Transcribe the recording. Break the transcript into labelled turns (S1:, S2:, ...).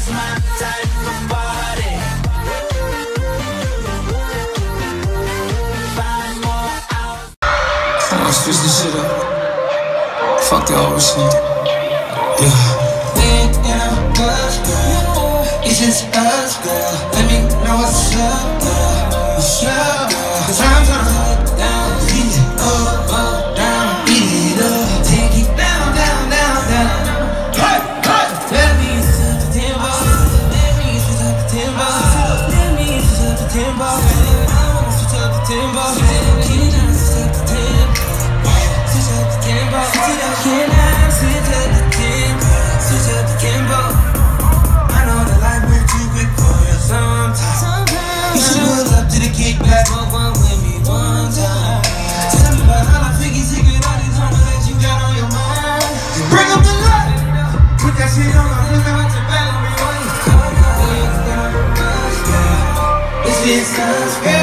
S1: is my type of body.
S2: I'm gonna this shit up. Fuck the old shit. Yeah. We ain't in a club, girl. It's just us, girl. Let me know what's up, girl. What's up, girl? Cause I'm It's just us.